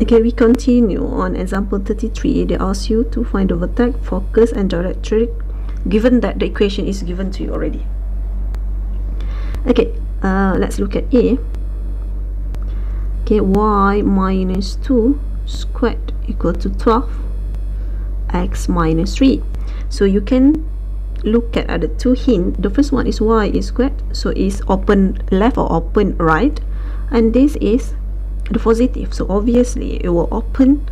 Okay, we continue on example 33. They ask you to find the vertex, focus and directrix given that the equation is given to you already. Okay, uh, let's look at A. Okay, y minus 2 squared equal to 12 x minus 3. So you can look at the two hint. The first one is y is squared, so it's open left or open right, and this is the positive. So obviously it will open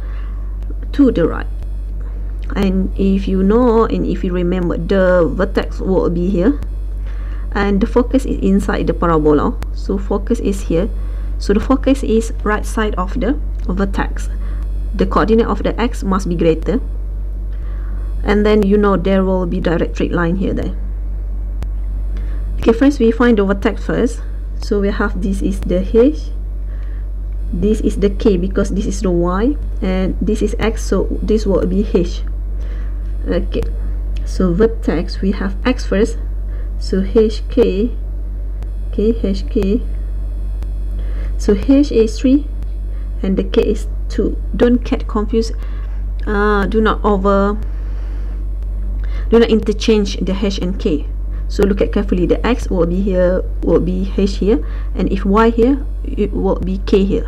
to the right. And if you know and if you remember the vertex will be here. And the focus is inside the parabola. So focus is here. So the focus is right side of the vertex. The coordinate of the x must be greater. And then you know there will be directrix line here there. Okay first we find the vertex first. So we have this is the h this is the k because this is the y and this is x so this will be h. Okay so vertex we have x first. So hk okay hk so h is 3 and the k is 2 don't get confused. Uh, do not over do not interchange the h and k. So look at carefully the x will be here will be h here and if y here it will be k here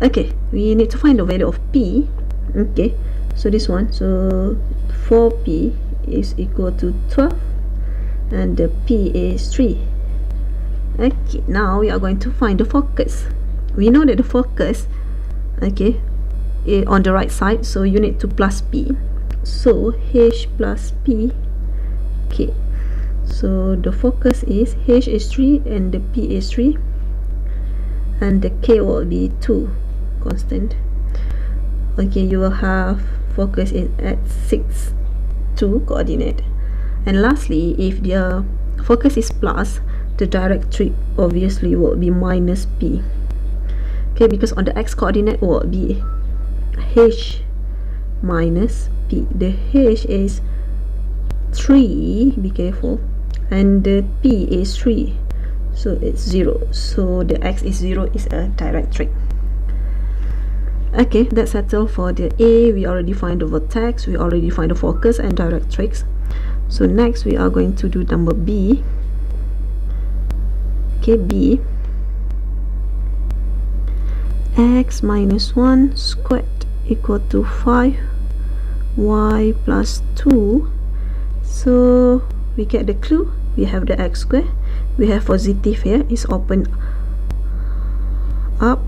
okay we need to find the value of p. Okay so this one so 4p is equal to 12 and the p is 3 okay now we are going to find the focus. We know that the focus okay is on the right side so you need to plus p. So h plus p okay so the focus is h is 3 and the p is 3 and the k will be 2 constant. Okay you will have focus in at 6 2 coordinate. And lastly if the focus is plus the directrix obviously will be minus p. Okay because on the x coordinate will be h minus p. The h is 3 be careful. And the p is 3 so it's 0 so the x is 0 is a directrix okay that's settled for the a. We already find the vertex we already find the focus and directrix so next we are going to do number b. Okay b. X minus 1 squared equal to 5 y plus 2 so we get the clue. We have the x square. We have positive here. It's open up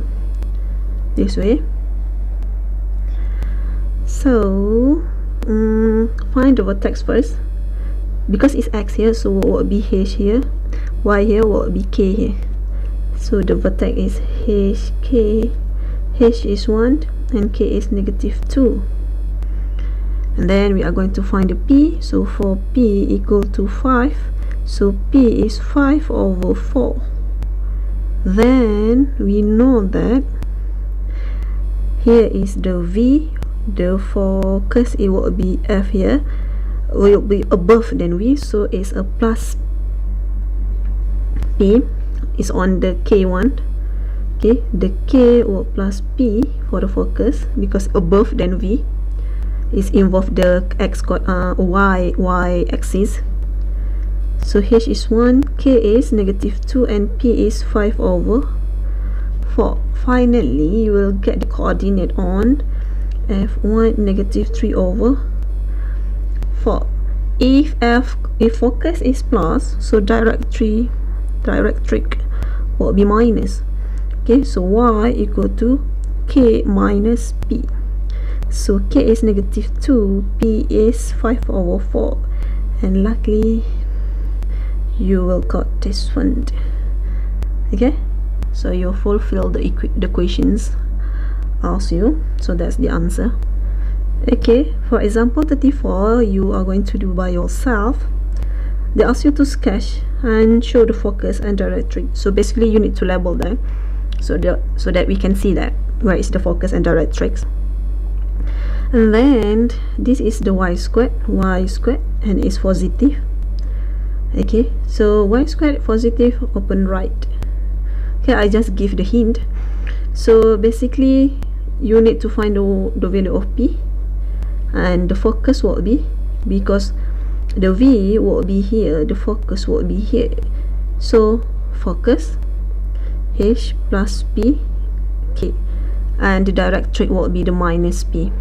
this way so um, find the vertex first. Because it's x here so what will be h here? Y here what will be k here? So the vertex is h k. H is 1 and k is negative 2 and then we are going to find the p. So for p equal to 5 so p is 5 over 4 then we know that here is the v the focus it will be f here will be above than v so it's a plus p is on the k1 okay the k will plus p for the focus because above than v is involved the x uh, y y axis. So h is 1 k is negative 2 and p is 5 over. 4 finally you will get the coordinate on f1 negative 3 over. 4 if f if focus is plus so directrix directrix will be minus. Okay so y equal to k minus p. So k is negative 2 p is 5 over 4 and luckily you will got this one. Okay so you fulfill the, equ the equations ask you so that's the answer. Okay for example 34 you are going to do by yourself they ask you to sketch and show the focus and directrix so basically you need to label them so the so that we can see that where is the focus and directrix and then this is the y squared y squared and it's positive. Okay so y squared positive open right. Okay i just give the hint. So basically you need to find the, the value of p and the focus will be because the v will be here the focus will be here. So focus h plus p okay and the directrix will be the minus p.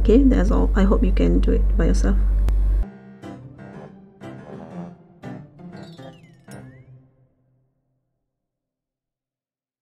Okay that's all. I hope you can do it by yourself